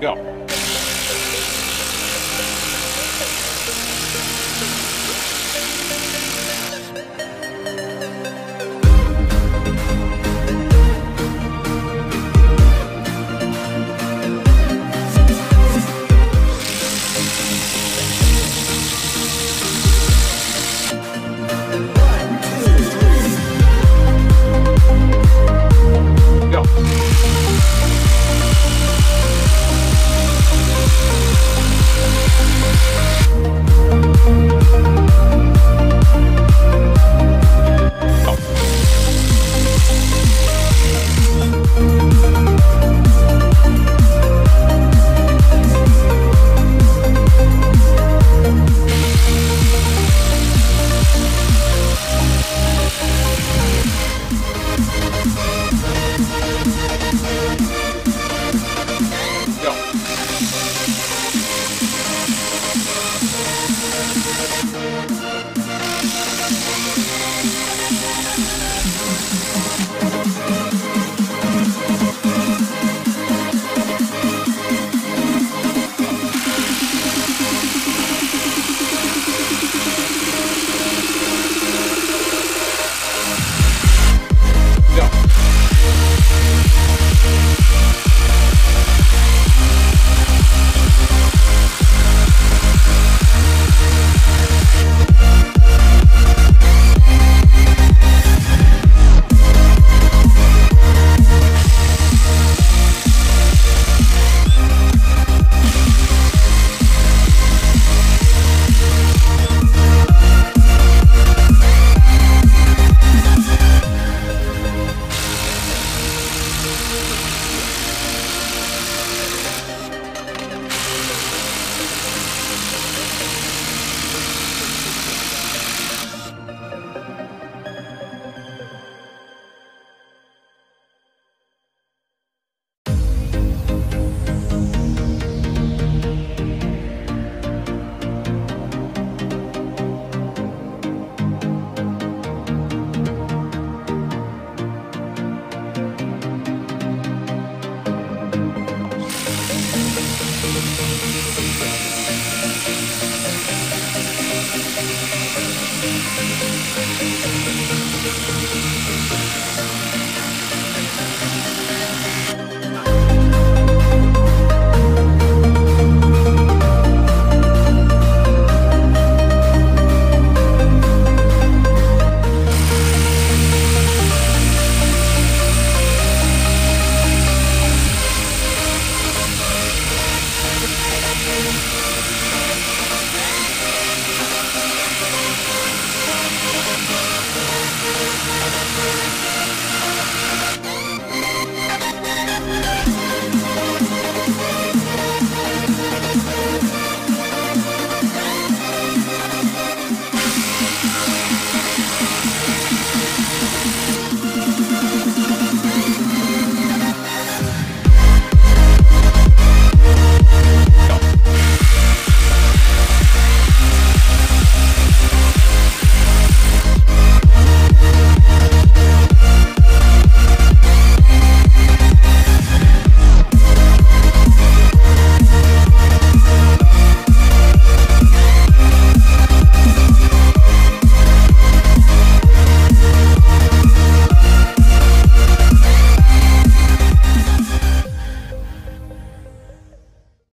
Go.